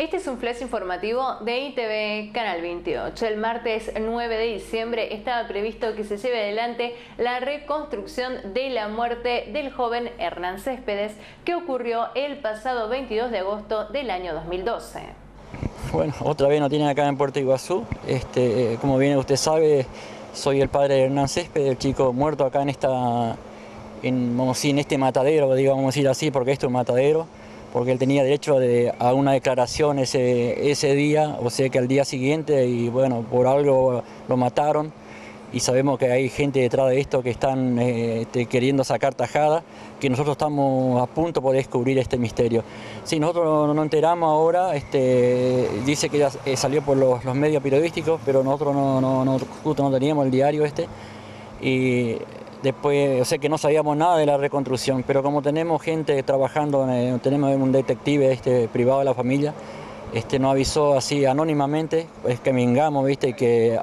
Este es un flash informativo de ITV Canal 28. El martes 9 de diciembre estaba previsto que se lleve adelante la reconstrucción de la muerte del joven Hernán Céspedes, que ocurrió el pasado 22 de agosto del año 2012. Bueno, otra vez no tienen acá en Puerto Iguazú. Este, como bien usted sabe, soy el padre de Hernán Céspedes, el chico muerto acá en esta, en, en este matadero, digamos decir así, porque esto es un matadero porque él tenía derecho a una declaración ese, ese día, o sea que al día siguiente, y bueno, por algo lo mataron, y sabemos que hay gente detrás de esto que están eh, este, queriendo sacar tajada, que nosotros estamos a punto de descubrir este misterio. Si nosotros no enteramos ahora, este, dice que ya eh, salió por los, medios periodísticos, pero nosotros no, no, no, justo no teníamos el diario este, y Después, o sea que no sabíamos nada de la reconstrucción, pero como tenemos gente trabajando, tenemos un detective este, privado de la familia, este, nos avisó así anónimamente, es que vengamos, ¿viste? Que,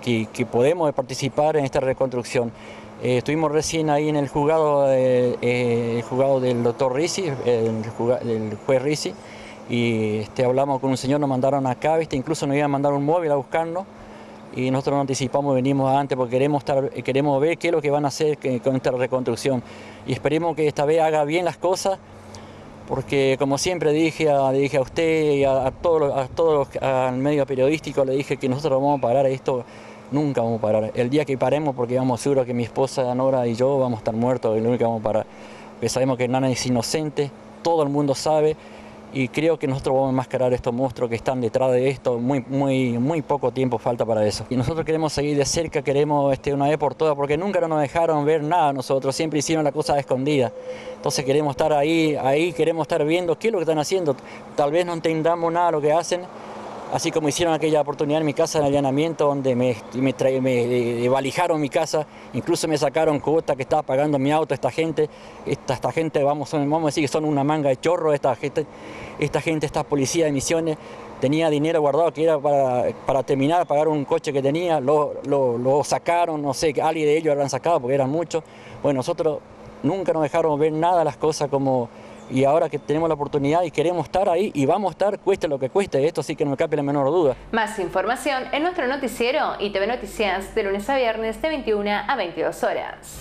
que, podemos participar en esta reconstrucción. Eh, estuvimos recién ahí en el juzgado, eh, juzgado del doctor Risi, el, juez Risi, y este, hablamos con un señor, nos mandaron acá, ¿viste? incluso nos iban a mandar un móvil a buscarnos, y nosotros nos anticipamos, venimos antes porque queremos, queremos ver qué es lo que van a hacer con esta reconstrucción y esperemos que esta vez haga bien las cosas porque como siempre dije a, dije a usted y a, todos, a todos al medio periodístico, le dije que nosotros vamos a parar esto, nunca vamos a parar. El día que paremos, porque vamos seguros que mi esposa Nora y yo vamos a estar muertos, y nunca vamos a parar. Sabemos que Nana es inocente, todo el mundo sabe, y creo que nosotros vamos a enmascarar estos monstruos que están detrás de esto, muy, muy, muy poco tiempo falta para eso. Y nosotros queremos seguir de cerca, queremos este, una vez por todas, porque nunca nos dejaron ver nada nosotros, siempre hicieron la cosa escondida. Entonces queremos estar ahí, ahí queremos estar viendo qué es lo que están haciendo. Tal vez no entendamos nada lo que hacen, así como hicieron aquella oportunidad en mi casa en allanamiento donde me, me, me, valijaron mi casa, incluso me sacaron cuota que estaba pagando mi auto, esta gente, esta, gente, vamos, vamos a decir que son una manga de chorro, esta gente, esta gente, esta policía de misiones, tenía dinero guardado que era para, para terminar, pagar un coche que tenía, lo, sacaron, no sé, alguien de ellos lo han sacado porque eran muchos. Bueno, nosotros nunca nos dejaron ver nada las cosas como y ahora que tenemos la oportunidad y queremos estar ahí y vamos a estar, cueste lo que cueste, esto sí que no me cabe la menor duda. Más información en nuestro noticiero y TV Noticias de lunes a viernes de 21 a 22 horas.